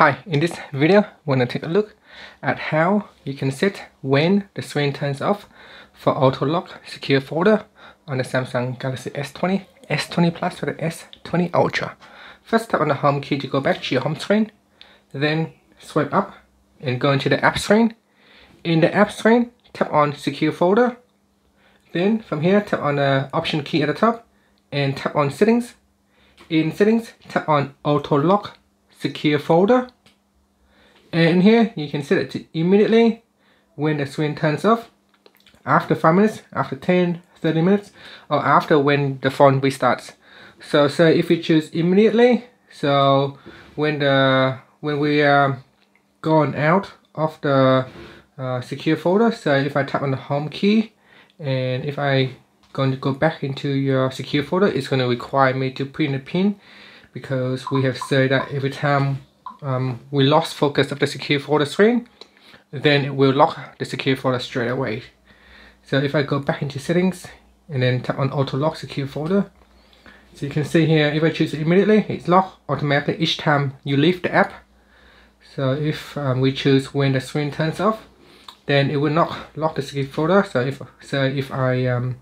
Hi, in this video, we're going to take a look at how you can set when the screen turns off for auto lock secure folder on the Samsung Galaxy S20, S20 Plus or the S20 Ultra. First tap on the home key to go back to your home screen, then swipe up and go into the app screen. In the app screen, tap on secure folder, then from here tap on the option key at the top and tap on settings. In settings, tap on auto lock secure folder. And here you can set it to immediately when the screen turns off, after 5 minutes, after 10, 30 minutes, or after when the phone restarts. So, so if you choose immediately, so when the when we are gone out of the uh, secure folder, so if I tap on the home key, and if I going to go back into your secure folder, it's going to require me to print a pin because we have said that every time um, we lost focus of the secure folder screen, then it will lock the secure folder straight away. So if I go back into settings and then tap on auto lock secure folder, so you can see here if I choose it immediately, it's locked automatically each time you leave the app. So if um, we choose when the screen turns off, then it will not lock the secure folder. So if so if I um,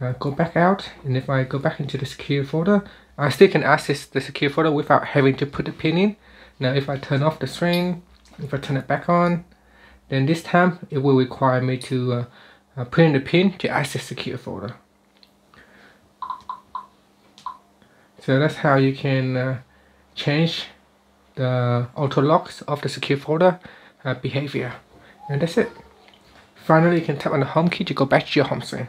uh, go back out and if I go back into the secure folder I still can access the secure folder without having to put the pin in. Now if I turn off the screen if I turn it back on then this time it will require me to uh, uh, put in the pin to access the secure folder. So that's how you can uh, change the auto locks of the secure folder uh, behavior. And that's it. Finally you can tap on the home key to go back to your home screen